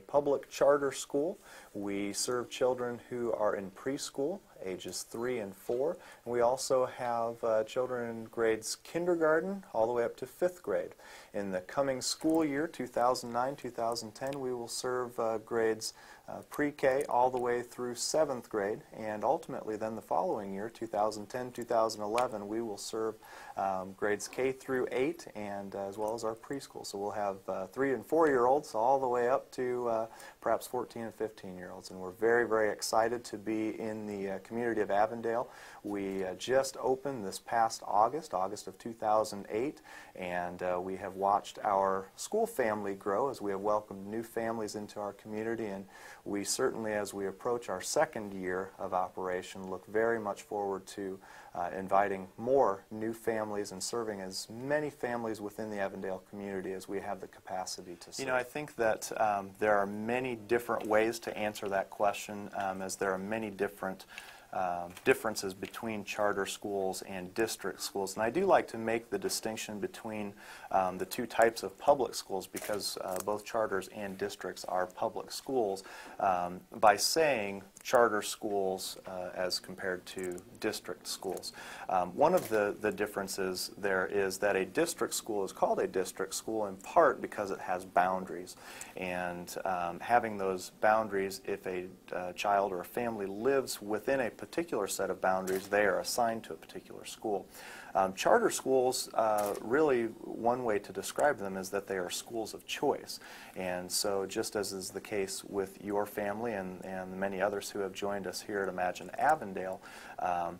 a public charter school. We serve children who are in preschool, ages 3 and 4. And we also have uh, children in grades kindergarten all the way up to 5th grade. In the coming school year, 2009-2010, we will serve uh, grades uh, pre-K all the way through 7th grade. And ultimately then the following year, 2010-2011, we will serve um, grades K through 8 and uh, as well as our preschool. So we'll have uh, 3 and 4-year-olds all the way up to perhaps 14 and 15-year-olds. And we're very, very excited to be in the community of Avondale. We uh, just opened this past August, August of 2008, and uh, we have watched our school family grow as we have welcomed new families into our community. And we certainly, as we approach our second year of operation, look very much forward to uh, inviting more new families and serving as many families within the Avondale community as we have the capacity to serve. You know, I think that um, there are many different ways to answer that question, um, as there are many different um, differences between charter schools and district schools. And I do like to make the distinction between um, the two types of public schools because uh, both charters and districts are public schools um, by saying charter schools uh, as compared to district schools. Um, one of the, the differences there is that a district school is called a district school in part because it has boundaries. And um, having those boundaries, if a uh, child or a family lives within a particular set of boundaries, they are assigned to a particular school. Um, charter schools, uh, really, one way to describe them is that they are schools of choice. And so, just as is the case with your family and, and many others who have joined us here at Imagine Avondale, um,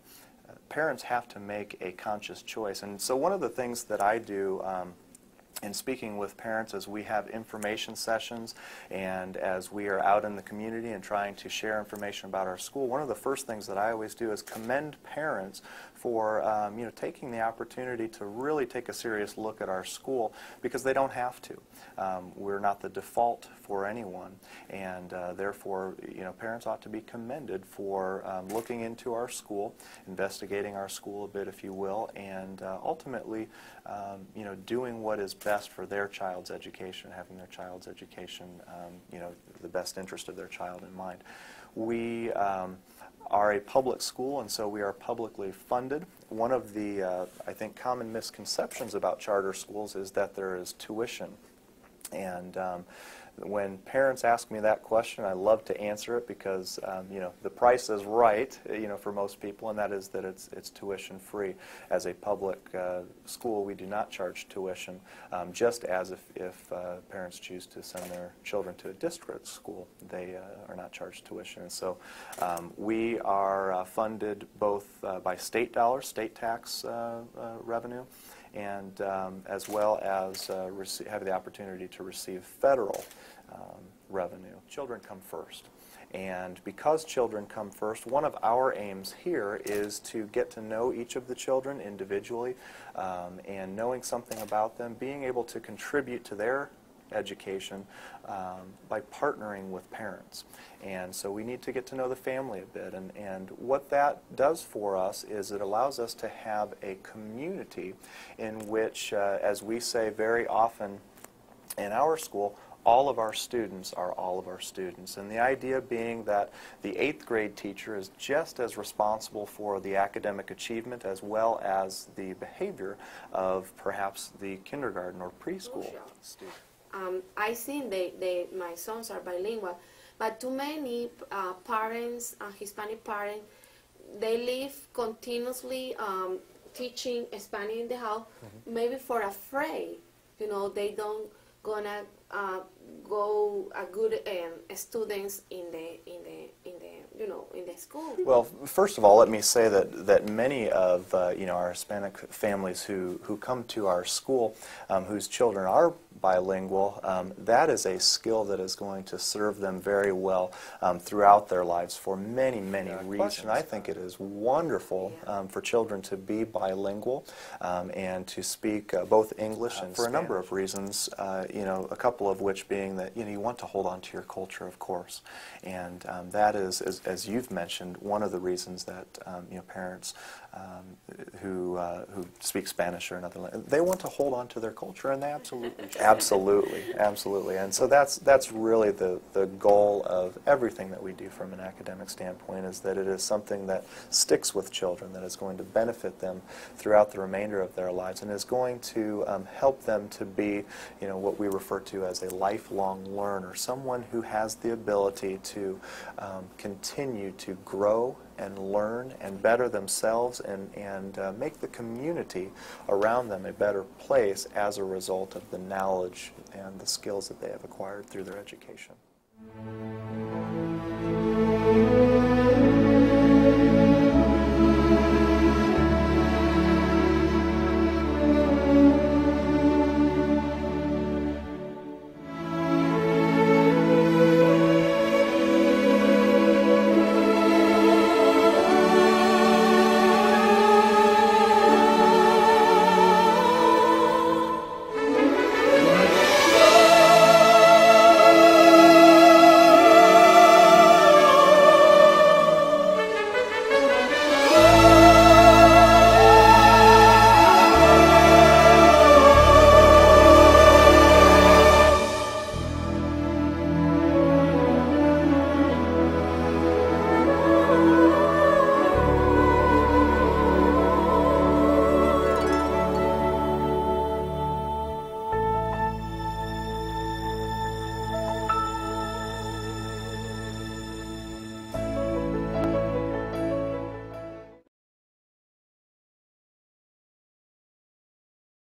parents have to make a conscious choice. And so, one of the things that I do um, in speaking with parents as we have information sessions and as we are out in the community and trying to share information about our school, one of the first things that I always do is commend parents for um, you know taking the opportunity to really take a serious look at our school because they don't have to. Um, we're not the default for anyone, and uh, therefore you know parents ought to be commended for um, looking into our school, investigating our school a bit, if you will, and uh, ultimately um, you know doing what is best for their child's education, having their child's education um, you know the best interest of their child in mind. We um, are a public school, and so we are publicly funded. One of the, uh, I think, common misconceptions about charter schools is that there is tuition. And um, when parents ask me that question, I love to answer it because um, you know the price is right, you know, for most people, and that is that it's it's tuition free. As a public uh, school, we do not charge tuition, um, just as if if uh, parents choose to send their children to a district school, they uh, are not charged tuition. And so um, we are uh, funded both uh, by state dollars, state tax uh, revenue and um, as well as uh, have the opportunity to receive federal um, revenue. Children come first. And because children come first, one of our aims here is to get to know each of the children individually um, and knowing something about them, being able to contribute to their education um, by partnering with parents. And so we need to get to know the family a bit. And, and what that does for us is it allows us to have a community in which, uh, as we say very often in our school, all of our students are all of our students. And the idea being that the eighth grade teacher is just as responsible for the academic achievement as well as the behavior of perhaps the kindergarten or preschool student. Um, I think they, they, my sons are bilingual, but too many uh, parents, uh, Hispanic parents, they live continuously um, teaching Spanish in the house, mm -hmm. maybe for afraid, you know, they don't gonna uh, go a good um, students in the in the in the you know in the school. Well, first of all, let me say that that many of uh, you know our Hispanic families who who come to our school, um, whose children are bilingual, um, that is a skill that is going to serve them very well um, throughout their lives for many, many yeah, reasons. And I think it is wonderful um, for children to be bilingual um, and to speak uh, both English uh, and for Spanish. a number of reasons, uh, you know, a couple of which being that, you know, you want to hold on to your culture, of course. And um, that is, as, as, you've mentioned, one of the reasons that, um, you know, parents who, uh, who speak Spanish or another language, they want to hold on to their culture, and they absolutely Absolutely, absolutely. And so that's that's really the, the goal of everything that we do from an academic standpoint is that it is something that sticks with children, that is going to benefit them throughout the remainder of their lives, and is going to um, help them to be, you know, what we refer to as a lifelong learner, someone who has the ability to um, continue to grow and learn and better themselves and, and uh, make the community around them a better place as a result of the knowledge and the skills that they have acquired through their education.